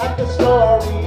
at the story.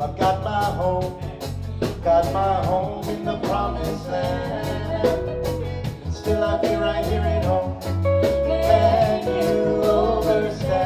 I've got my home, got my home in the promised land. Still I feel right here at home. Can you understand.